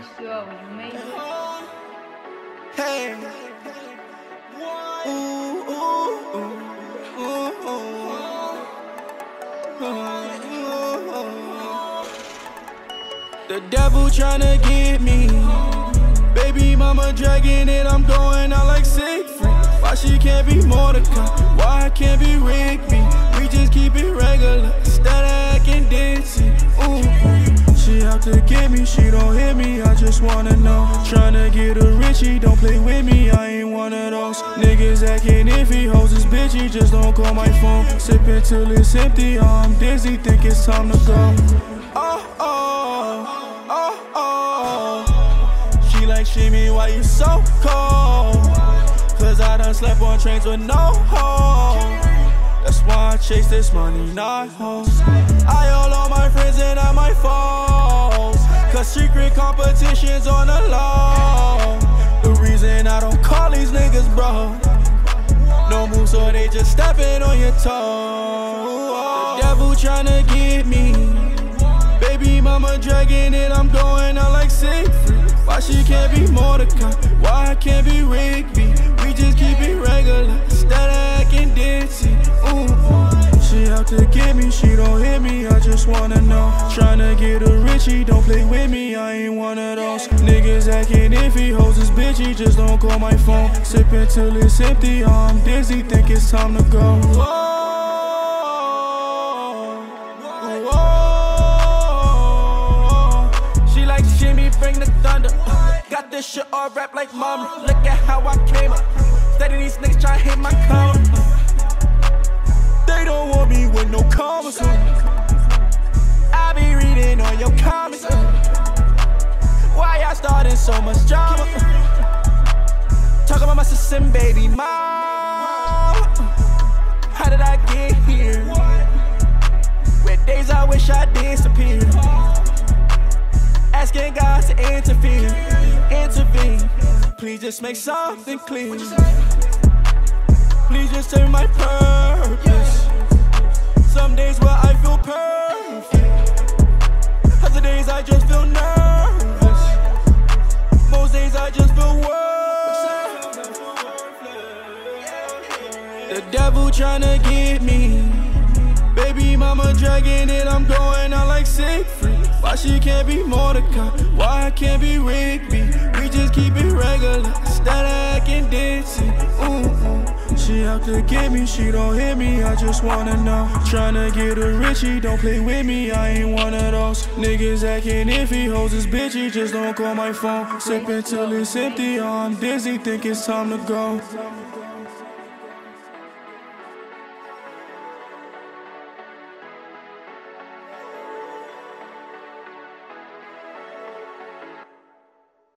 The devil tryna get me. Baby mama dragging it, I'm going out like Siegfried. Why she can't be Mordecai? Why I can't be Rigby? We just keep it regular, instead of acting ditzy. Ooh. She out to get me, she don't hit me, just wanna know. Tryna get a Richie, don't play with me, I ain't one of those. Niggas acting iffy, hoes is bitchy, just don't call my phone. Sippin' till it's empty, I'm dizzy, think it's time to go. Oh, oh, oh, oh. She like shimmy, why you so cold? Cause I done slept on trains with no home. That's why I chase this money, not hoes. I owe all my friends and not my foes. Cause secret competitions on the low. The reason I don't call these niggas bro. No move, so they just stepping on your toe. The devil tryna get me. Baby mama dragging it, I'm going out like Siegfried. Why she can't be Mordecai? Why I can't be Rigby? We just keep just wanna know. Tryna get a Richie, don't play with me, I ain't one of those. Niggas acting iffy, hoes is bitchy, just don't call my phone. Sippin' till it's empty, oh, I'm dizzy, think it's time to go. Whoa. Bring the thunder. Got this shit all wrapped like mama. Look at how I came up. Steady these niggas try to hit my car. They don't want me with no commas. So much drama? Talk about my sister and baby mom. How did I get here? Red days I wish I disappeared. Asking God to interfere, intervene. Please just make something clear. Please just turn my purpose. The devil tryna get me. Baby mama dragging it, I'm going out like Siegfried. Why she can't be Mordecai? Why I can't be Rigby? We just keep it regular, instead of acting ditzy. Ooh, mm-hmm. ooh. She out to get me, she don't hit me, I just wanna know. Tryna get a Richie, don't play with me, I ain't one of those. Niggas acting iffy, hoes is bitchy, just don't call my phone. Sippin' till it's empty, oh, I'm dizzy, think it's time to go.